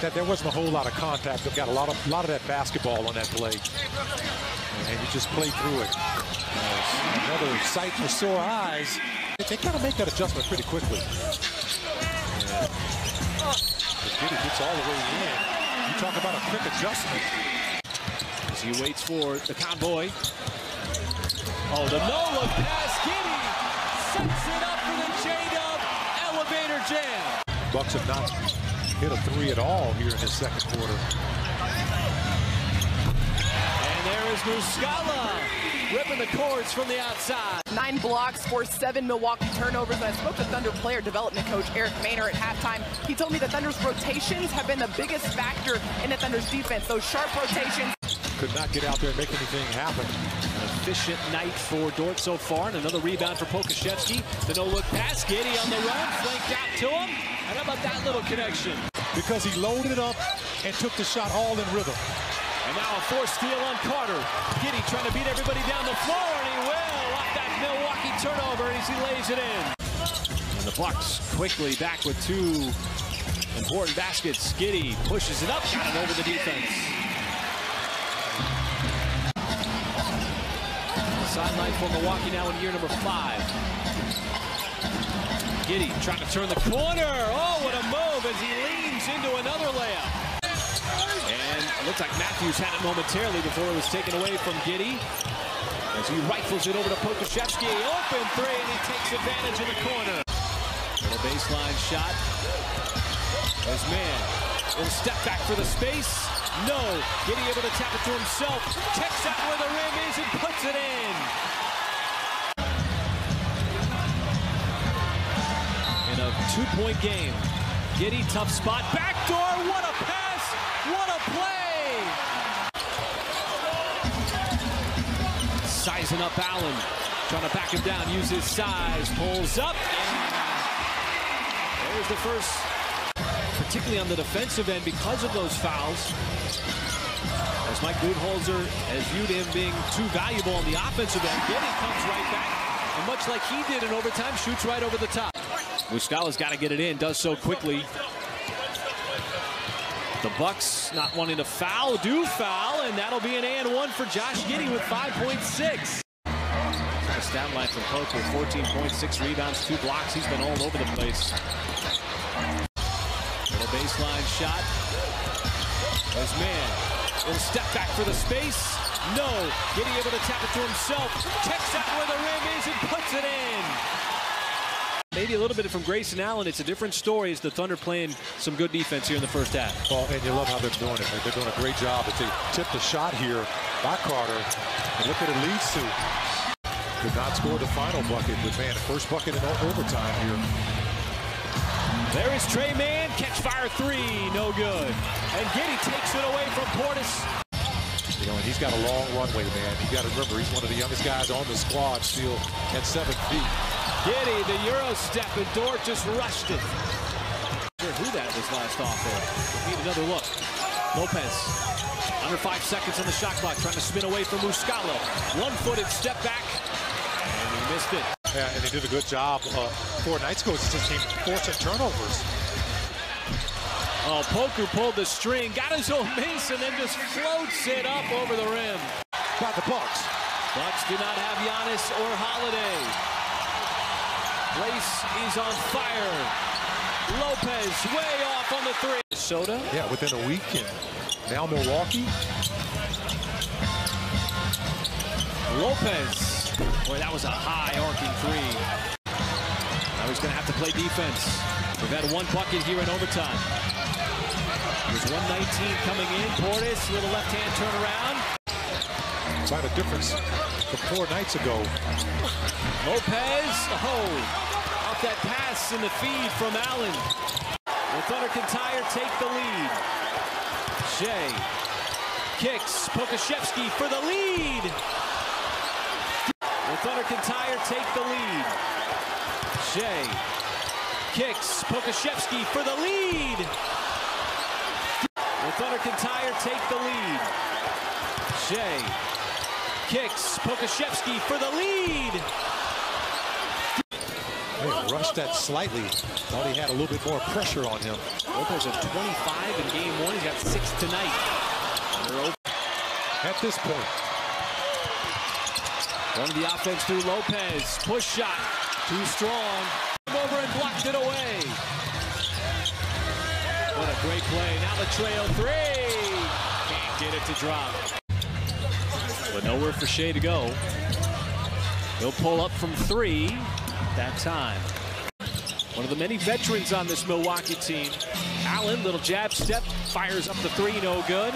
that there wasn't a whole lot of contact. They've got a lot of lot of that basketball on that play, and you just play through it. Another sight for sore eyes. They kind of make that adjustment pretty quickly. Yeah. Giddey gets all the way in. You talk about a quick adjustment. As he waits for the convoy. Oh, the no-look pass. Giddey sets it up for the J-Dub elevator jam. Bucks have not hit a three at all here in the second quarter. And there is Muscala ripping the cords from the outside. Nine blocks for seven Milwaukee turnovers. And I spoke to Thunder player development coach Eric Maynor at halftime. He told me the Thunder's rotations have been the biggest factor in the Thunder's defense. Those sharp rotations. Could not get out there and make anything happen. Efficient night for Dort so far. And another rebound for Pokusevski. The no-look pass. Giddey on the run. Flanked out to him. And how about that little connection? Because he loaded up and took the shot all in rhythm. And now a forced steal on Carter. Giddey trying to beat everybody down the floor, and he will off that Milwaukee turnover as he lays it in. And the Bucks quickly back with two important baskets. Giddey pushes it up, got over the defense. Sideline for Milwaukee now in year number five. Giddey trying to turn the corner. Oh, what a move as he leans into another layup. And it looks like Matthews had it momentarily before it was taken away from Giddey. As he rifles it over to Pokusevski. Open three, and he takes advantage in the corner. Little baseline shot. As man, will step back for the space. No. Giddey able to tap it to himself. Checks out where the rim is and puts it in. In a two-point game. Giddey, tough spot. Backdoor. What a pass. What a play. Sizing up Allen. Trying to back him down. Use his size. Pulls up. There's the first particularly on the defensive end because of those fouls. As Mike Budenholzer has viewed him being too valuable on the offensive end, Giddey comes right back, and much like he did in overtime, shoots right over the top. Muscala's got to get it in, does so quickly. The Bucks not wanting to foul, do foul, and that'll be an and one for Josh Giddey with 5.6. Stat line from with 14.6 rebounds, two blocks. He's been all over the place. Little baseline shot. As man, little step back for the space. No. Giddey able to tap it to himself. Checks out where the rim is and puts it in. Maybe a little bit from Grayson Allen. It's a different story as the Thunder playing some good defense here in the first half. Well, and you love how they're doing it. They're doing a great job. If they tip the shot here by Carter, and look what it leads to. Could not score the final bucket, but man, first bucket in overtime here. There is Tre Mann, catch fire three, no good. And Giddey takes it away from Portis. You know, and he's got a long runway, man. You got to remember, he's one of the youngest guys on the squad still at seven feet. Giddey, the Euro step, and Dort just rushed it. Sure who that was last off there. Need another look. Lopez, under five seconds on the shot clock, trying to spin away from Muscala. One-footed step back, and he missed it. Yeah, and he did a good job. Uh, four nights ago, it's just team forcing turnovers. Oh, Poku pulled the string, got his own miss, and then just floats it up over the rim. By the Bucks. Bucks do not have Giannis or Holiday. Place is on fire. Lopez way off on the three. Soda. Yeah, within a week, and now Milwaukee. Lopez. Boy, that was a high arcing three. Now he's going to have to play defense. We've had one bucket here in overtime. There's 119 coming in. Portis, little left-hand turnaround. By a difference from four nights ago. Lopez, oh, off that pass in the feed from Allen. The Thunder can tire, take the lead. Shai kicks. Pokusevski for the lead. The Thunder can tire, take the lead. Shai kicks. Pokusevski for the lead. Thunder can tie or take the lead. Shai kicks. Pokusevski for the lead. Rushed that slightly. Thought he had a little bit more pressure on him. Lopez at 25 in game one. He's got six tonight. At this point. Run the offense through Lopez. Push shot. Too strong. Over and blocked it away. What a great play. Now the trail three. Can't get it to drop. But nowhere for Shai to go. He'll pull up from three that time. One of the many veterans on this Milwaukee team. Allen, little jab step, fires up the three, no good.